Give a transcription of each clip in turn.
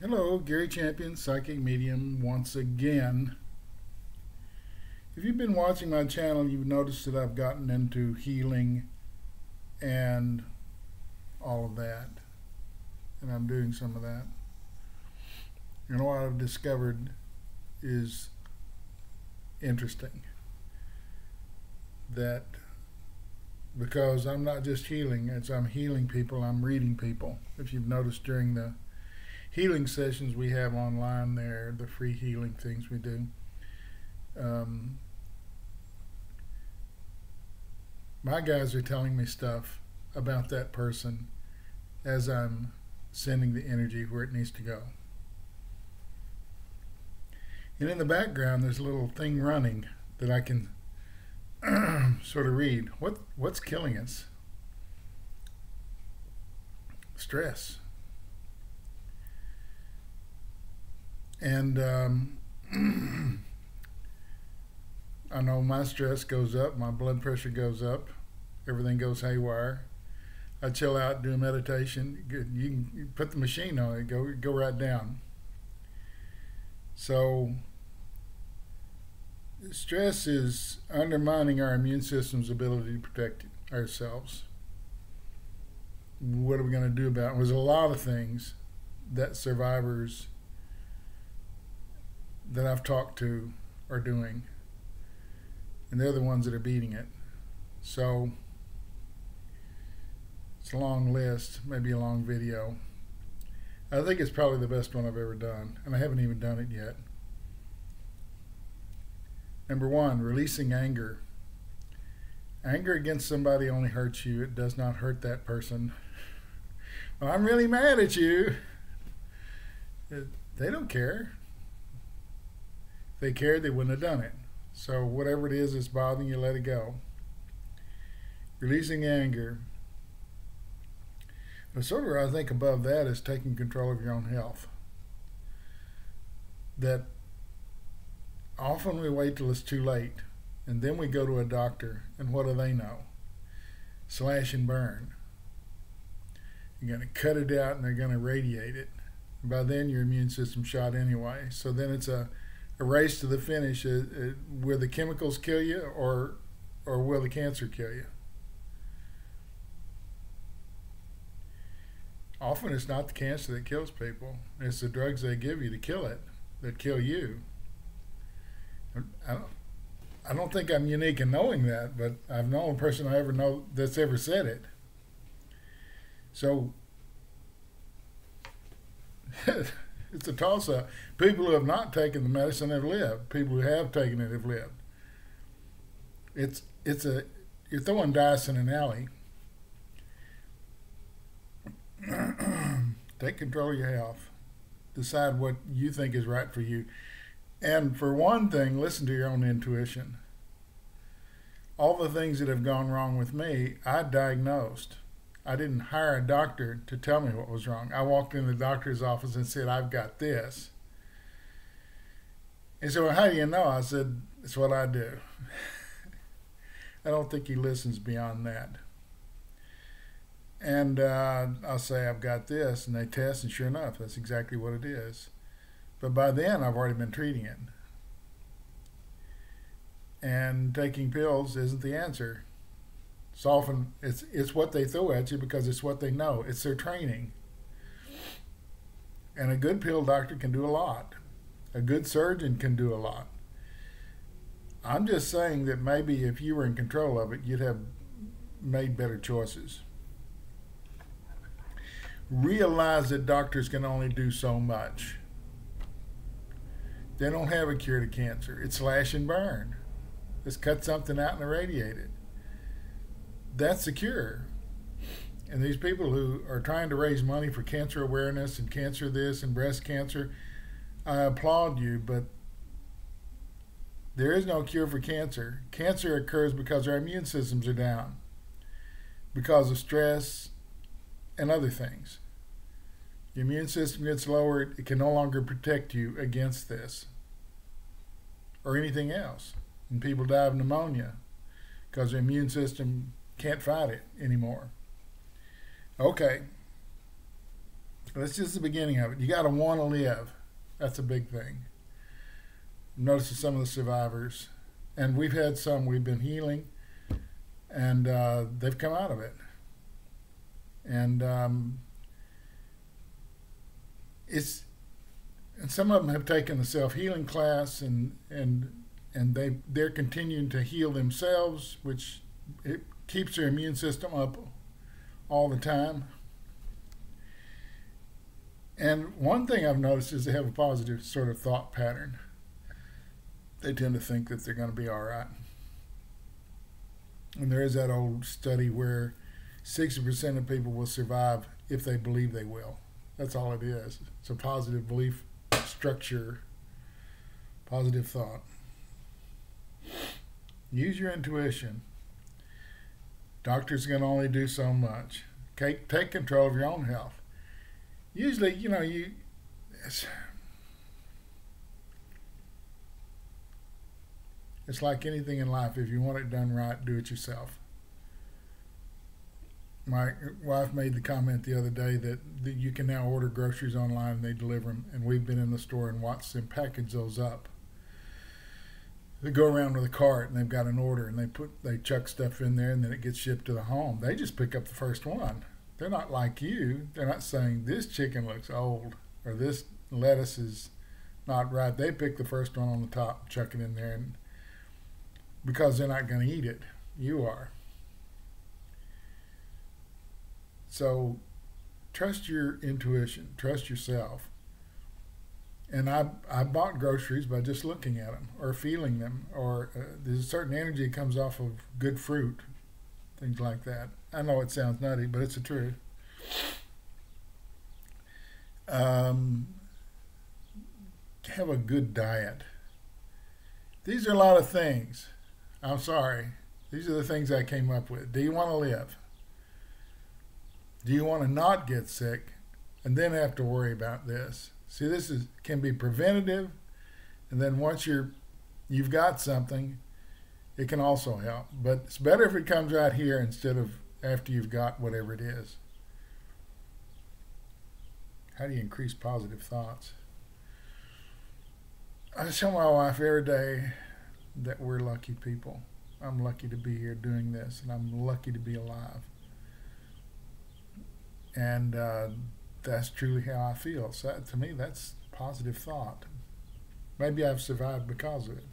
Hello, Gary Champion, Psychic Medium, once again. If you've been watching my channel, you've noticed that I've gotten into healing and all of that. And I'm doing some of that. And what I've discovered is interesting. That because I'm not just healing, as I'm healing people, I'm reading people. If you've noticed during the healing sessions we have online there, the free healing things we do. Um, my guys are telling me stuff about that person as I'm sending the energy where it needs to go. And in the background, there's a little thing running that I can sort of read. What what's killing us? Stress. And um, I know my stress goes up, my blood pressure goes up, everything goes haywire. I chill out, do a meditation. You can put the machine on it, go go right down. So stress is undermining our immune system's ability to protect ourselves. What are we going to do about it? There's a lot of things that survivors that I've talked to are doing. And they're the ones that are beating it. So it's a long list, maybe a long video. I think it's probably the best one I've ever done, and I haven't even done it yet. Number one, releasing anger. Anger against somebody only hurts you, it does not hurt that person. Well, I'm really mad at you. They don't care. They cared, they wouldn't have done it. So, whatever it is that's bothering you, let it go. Releasing anger. But sort of, I think above that is taking control of your own health. That often we wait till it's too late, and then we go to a doctor, and what do they know? Slash and burn. You're going to cut it out, and they're going to radiate it. By then, your immune system's shot anyway. So then it's a a race to the finish. Uh, uh, will the chemicals kill you, or or will the cancer kill you? Often it's not the cancer that kills people; it's the drugs they give you to kill it that kill you. I don't, I don't think I'm unique in knowing that, but I've known a person I ever know that's ever said it. So it's a toss up. People who have not taken the medicine have lived. People who have taken it have lived. It's it's a you're throwing dice in an alley. Take control of your health. Decide what you think is right for you. And for one thing, listen to your own intuition. All the things that have gone wrong with me, I diagnosed. I didn't hire a doctor to tell me what was wrong. I walked in the doctor's office and said, I've got this. He said, Well, how do you know? I said, It's what I do. I don't think he listens beyond that. And uh, I'll say, I've got this. And they test, and sure enough, that's exactly what it is. But by then, I've already been treating it. And taking pills isn't the answer. It's often it's it's what they throw at you because it's what they know. It's their training. And a good pill doctor can do a lot. A good surgeon can do a lot. I'm just saying that maybe if you were in control of it, you'd have made better choices. Realize that doctors can only do so much. They don't have a cure to cancer. It's slash and burn. Just cut something out and irradiate it that's the cure. And these people who are trying to raise money for cancer awareness and cancer this and breast cancer, I applaud you, but there is no cure for cancer. Cancer occurs because our immune systems are down, because of stress and other things. The immune system gets lowered, it can no longer protect you against this or anything else. And people die of pneumonia because the immune system can't fight it anymore. Okay. That's just the beginning of it. You got to want to live. That's a big thing. Notice some of the survivors, and we've had some we've been healing, and uh, they've come out of it. And um, it's and some of them have taken the self healing class, and and and they they're continuing to heal themselves, which it keeps their immune system up all the time. And one thing I've noticed is they have a positive sort of thought pattern. They tend to think that they're going to be all right. And there is that old study where 60% of people will survive if they believe they will. That's all it is. It's a positive belief structure, positive thought. Use your intuition. Doctors can only do so much. Take, take control of your own health. Usually, you know, you. It's, it's like anything in life. If you want it done right, do it yourself. My wife made the comment the other day that, that you can now order groceries online and they deliver them. And we've been in the store and watched them package those up they go around with a cart and they've got an order and they put they chuck stuff in there and then it gets shipped to the home. They just pick up the first one. They're not like you. They're not saying this chicken looks old or this lettuce is not right. They pick the first one on the top, chuck it in there, and because they're not going to eat it, you are. So trust your intuition, trust yourself and I I bought groceries by just looking at them or feeling them, or uh, there's a certain energy that comes off of good fruit, things like that. I know it sounds nutty, but it's the truth. Um, have a good diet. These are a lot of things. I'm sorry. These are the things I came up with. Do you want to live? Do you want to not get sick and then have to worry about this? See, this is can be preventative, and then once you're you've got something, it can also help. But it's better if it comes right here instead of after you've got whatever it is. How do you increase positive thoughts? I tell my wife every day that we're lucky people. I'm lucky to be here doing this, and I'm lucky to be alive. And uh, that's truly how I feel. So that, to me, that's positive thought. Maybe I've survived because of it.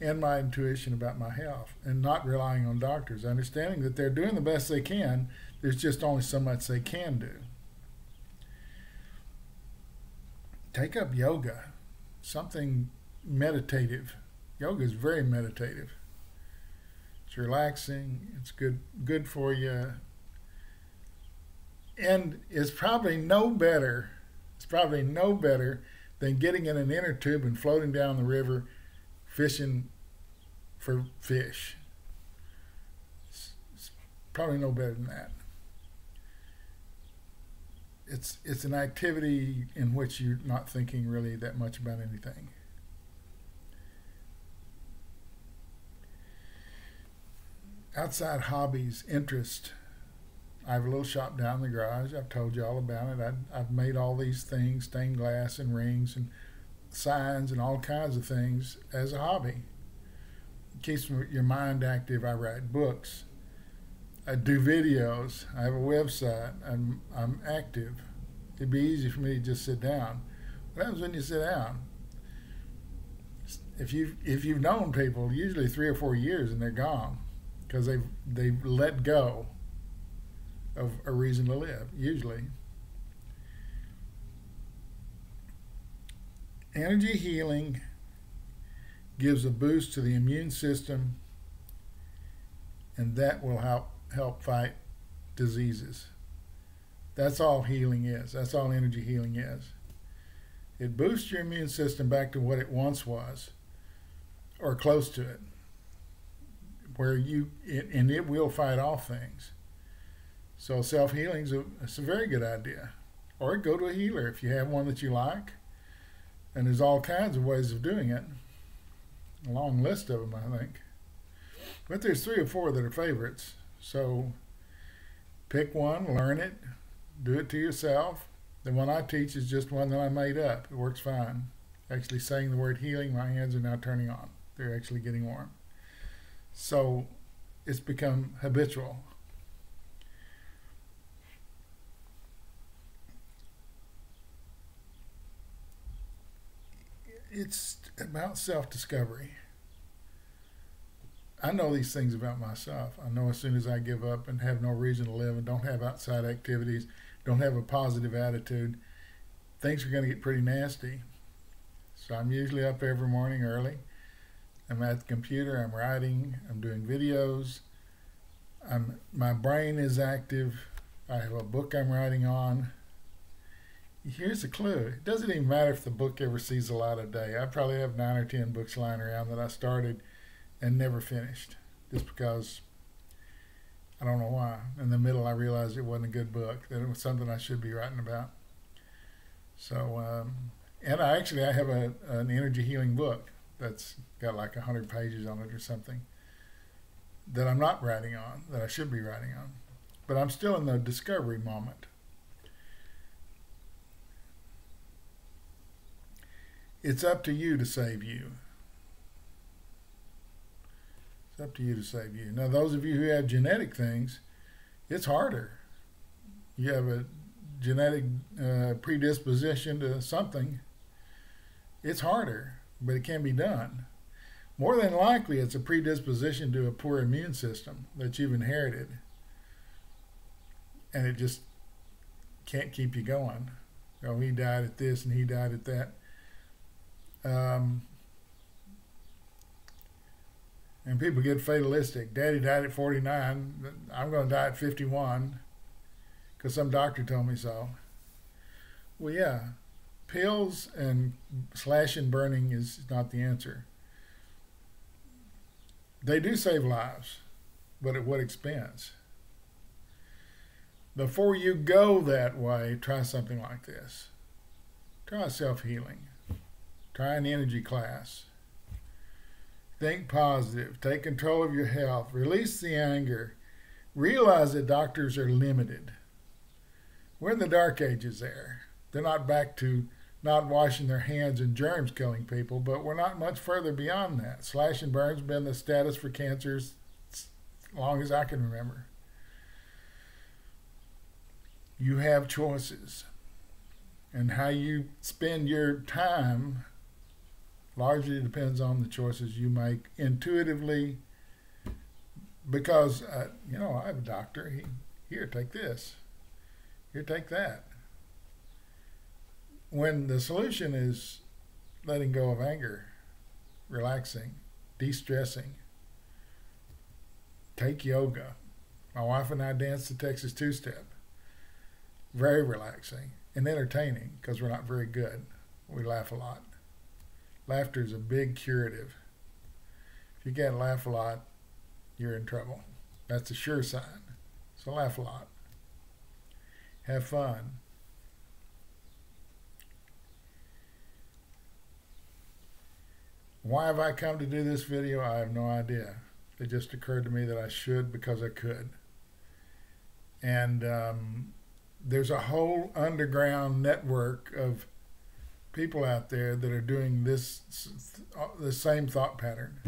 And my intuition about my health and not relying on doctors, understanding that they're doing the best they can. There's just only so much they can do. Take up yoga, something meditative. Yoga is very meditative. It's relaxing. It's good good for you and it's probably no better. It's probably no better than getting in an inner tube and floating down the river, fishing for fish. It's, it's probably no better than that. It's it's an activity in which you're not thinking really that much about anything. Outside hobbies, interest I have a little shop down in the garage. I've told you all about it. I, I've made all these things, stained glass and rings and signs and all kinds of things as a hobby. It keeps your mind active. I write books. I do videos. I have a website. I'm, I'm active. It'd be easy for me to just sit down. What happens when you sit down? If you've, if you've known people, usually three or four years and they're gone because they've, they've let go of a reason to live, usually. Energy healing gives a boost to the immune system, and that will help help fight diseases. That's all healing is. That's all energy healing is. It boosts your immune system back to what it once was, or close to it, where you it, and it will fight off things. So self healing is a, it's a very good idea. Or go to a healer if you have one that you like. And there's all kinds of ways of doing it. A long list of them, I think. But there's three or four that are favorites. So pick one, learn it, do it to yourself, The one I teach is just one that I made up. It works fine. Actually, saying the word healing, my hands are now turning on. They're actually getting warm. So it's become habitual. It's about self discovery. I know these things about myself. I know as soon as I give up and have no reason to live and don't have outside activities, don't have a positive attitude, things are going to get pretty nasty. So I'm usually up every morning early. I'm at the computer, I'm writing, I'm doing videos. I'm my brain is active. I have a book I'm writing on. Here's a clue. It doesn't even matter if the book ever sees the light of day. I probably have nine or ten books lying around that I started and never finished just because I don't know why. In the middle, I realized it wasn't a good book, that it was something I should be writing about. So, um, and I actually I have a, an energy healing book that's got like 100 pages on it or something that I'm not writing on, that I should be writing on. But I'm still in the discovery moment. It's up to you to save you. It's up to you to save you. Now, those of you who have genetic things, it's harder. You have a genetic uh, predisposition to something, it's harder, but it can be done. More than likely, it's a predisposition to a poor immune system that you've inherited, and it just can't keep you going. Oh, he died at this and he died at that. Um, and people get fatalistic. Daddy died at 49. I'm going to die at 51 because some doctor told me so. Well, yeah, pills and slash and burning is not the answer. They do save lives, but at what expense? Before you go that way, try something like this. Try self healing. Try an energy class. Think positive. Take control of your health. Release the anger. Realize that doctors are limited. We're in the dark ages there. They're not back to not washing their hands and germs killing people, but we're not much further beyond that. Slash and burn's been the status for cancers as long as I can remember. You have choices. And how you spend your time largely depends on the choices you make intuitively. Because, uh, you know, I have a doctor. He, here, take this. Here, take that. When the solution is letting go of anger, relaxing, de stressing, take yoga. My wife and I dance the Texas two step. Very relaxing and entertaining because we're not very good. We laugh a lot. Laughter is a big curative. If you can't laugh a lot, you're in trouble. That's a sure sign. So laugh a lot. Have fun. Why have I come to do this video? I have no idea. It just occurred to me that I should because I could. And um, there's a whole underground network of people out there that are doing this the same thought pattern.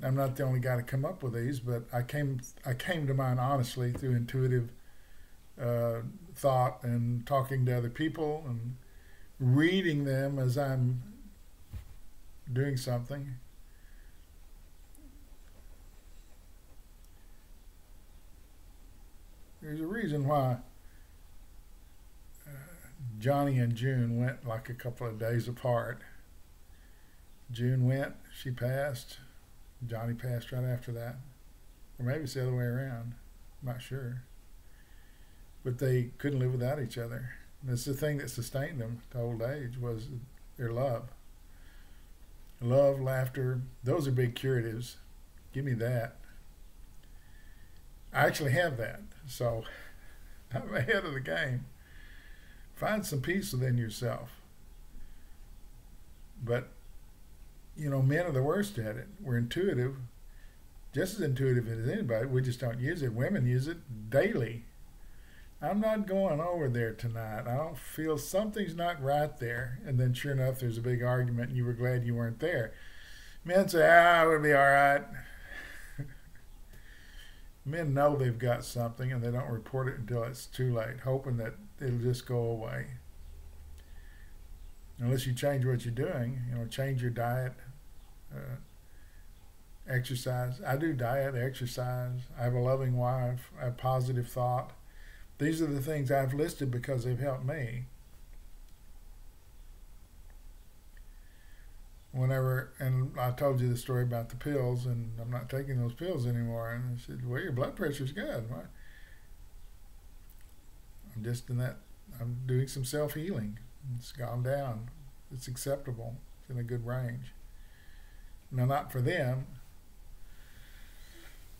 I'm not the only guy to come up with these, but I came I came to mine honestly through intuitive uh, thought and talking to other people and reading them as I'm doing something. There's a reason why Johnny and June went like a couple of days apart. June went, she passed. Johnny passed right after that. Or maybe it's the other way around. I'm not sure but they couldn't live without each other. That's the thing that sustained them to old age was their love. Love, laughter, those are big curatives. Give me that. I actually have that, so I'm ahead of the game. Find some peace within yourself. But, you know, men are the worst at it. We're intuitive, just as intuitive as anybody. We just don't use it. Women use it daily I'm not going over there tonight. I don't feel something's not right there. And then sure enough, there's a big argument and you were glad you weren't there. Men say, ah, it'll be all right. Men know they've got something and they don't report it until it's too late, hoping that it'll just go away. Unless you change what you're doing, you know, change your diet, uh, exercise. I do diet, exercise. I have a loving wife. I have positive thought. These are the things I've listed because they've helped me. Whenever, and I told you the story about the pills, and I'm not taking those pills anymore. And I said, Well, your blood pressure's good. Why? I'm just in that, I'm doing some self healing. It's gone down. It's acceptable. It's in a good range. Now, not for them.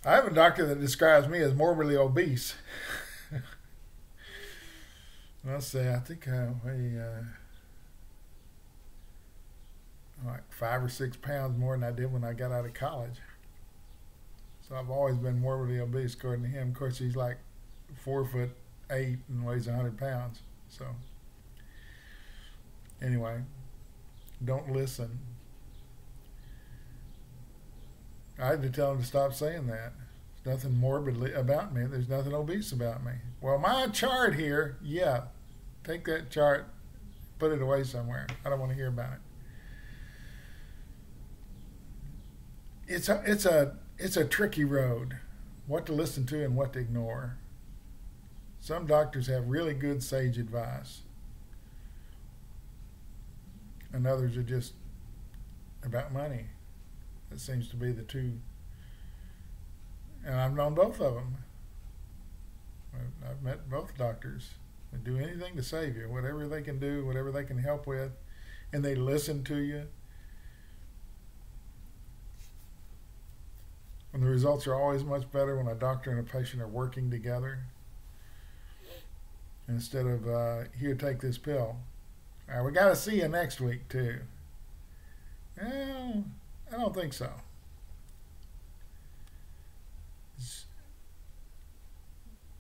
I have a doctor that describes me as morbidly obese. I'll say I think I weigh uh, like five or six pounds more than I did when I got out of college. So I've always been morbidly obese, according to him. Of course, he's like four foot eight and weighs a hundred pounds. So anyway, don't listen. I had to tell him to stop saying that. There's nothing morbidly about me. There's nothing obese about me. Well, my chart here, yeah, take that chart, put it away somewhere. I don't want to hear about it. It's a, it's a, it's a tricky road. What to listen to and what to ignore. Some doctors have really good sage advice, and others are just about money. That seems to be the two. And I've known both of them. I've met both doctors. They do anything to save you, whatever they can do, whatever they can help with, and they listen to you. And the results are always much better when a doctor and a patient are working together. Instead of, uh, here, take this pill. All right, we got to see you next week, too. Well, I don't think so.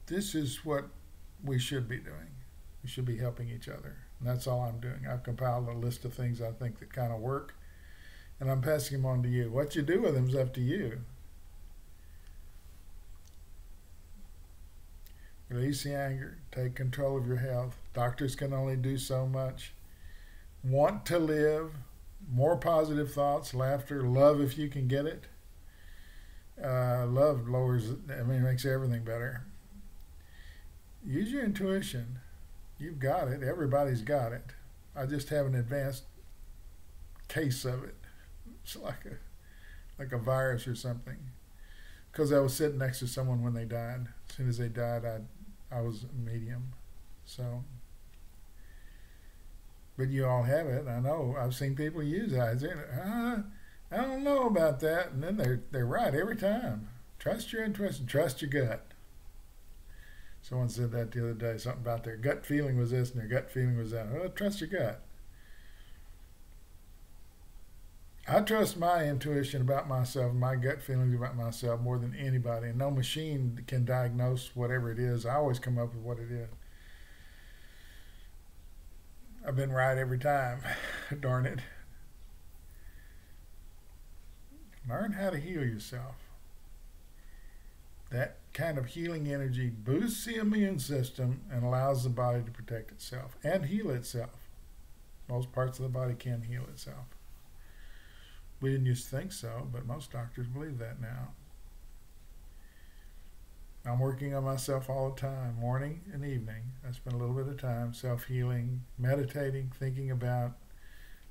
This is what we should be doing. We should be helping each other. And that's all I'm doing. I've compiled a list of things I think that kind of work, and I'm passing them on to you. What you do with them is up to you. Release the anger. Take control of your health. Doctors can only do so much. Want to live more positive thoughts, laughter, love if you can get it. Uh, love lowers, I mean, makes everything better. Use your intuition. You've got it. Everybody's got it. I just have an advanced case of it. It's like a like a virus or something. Because I was sitting next to someone when they died. As soon as they died, I I was medium. So but you all have it. I know. I've seen people use said, uh, I don't know about that. And then they're, they're right every time. Trust your intuition. Trust your gut. Someone said that the other day, something about their gut feeling was this and their gut feeling was that. Well, trust your gut. I trust my intuition about myself, my gut feelings about myself more than anybody. And no machine can diagnose whatever it is. I always come up with what it is. I've been right every time. Darn it. Learn how to heal yourself. That kind of healing energy boosts the immune system and allows the body to protect itself and heal itself. Most parts of the body can heal itself. We didn't used to think so, but most doctors believe that now. I'm working on myself all the time, morning and evening. I spend a little bit of time self healing, meditating, thinking about,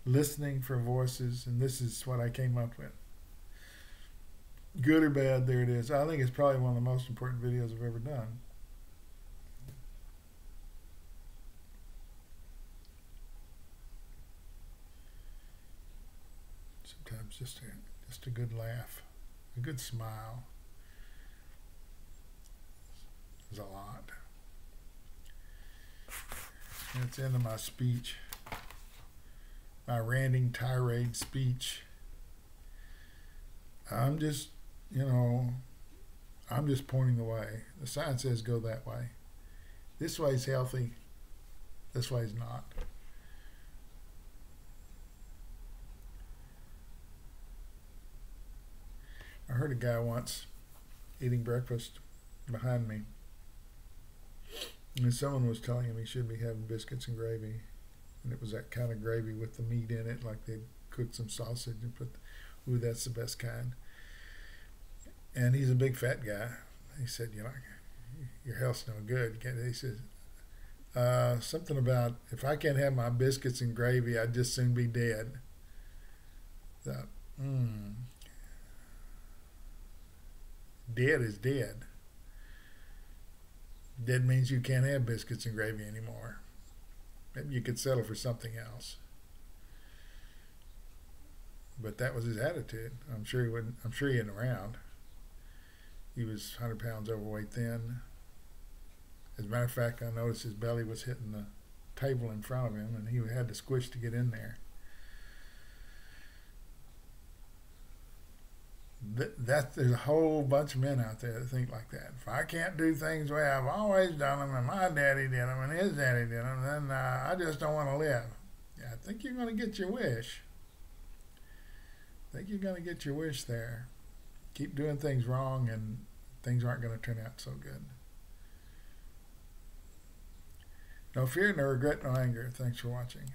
listening for voices, and this is what I came up with. Good or bad, there it is. I think it's probably one of the most important videos I've ever done. Sometimes just a, just a good laugh, a good smile is a lot. And it's of my speech, my ranting tirade speech. I'm just, you know, I'm just pointing the way. The sign says go that way. This way is healthy. This way is not. I heard a guy once eating breakfast behind me, and someone was telling him he should be having biscuits and gravy, and it was that kind of gravy with the meat in it, like they cooked some sausage and put, ooh, that's the best kind. And he's a big fat guy. He said, you know, your health's no good. He says, uh, something about if I can't have my biscuits and gravy, I'd just soon be dead. Thought, hmm. Dead is dead. Dead means you can't have biscuits and gravy anymore. Maybe you could settle for something else. But that was his attitude. I'm sure he wouldn't. I'm sure he isn't around. He was 100 pounds overweight then. As a matter of fact, I noticed his belly was hitting the table in front of him, and he had to squish to get in there. That there's a whole bunch of men out there that think like that. If I can't do things the way I've always done them, and my daddy did them, and his daddy did them, then uh, I just don't want to live. Yeah, I think you're going to get your wish. I think you're going to get your wish there. Keep doing things wrong, and things aren't going to turn out so good. No fear, no regret, no anger. Thanks for watching.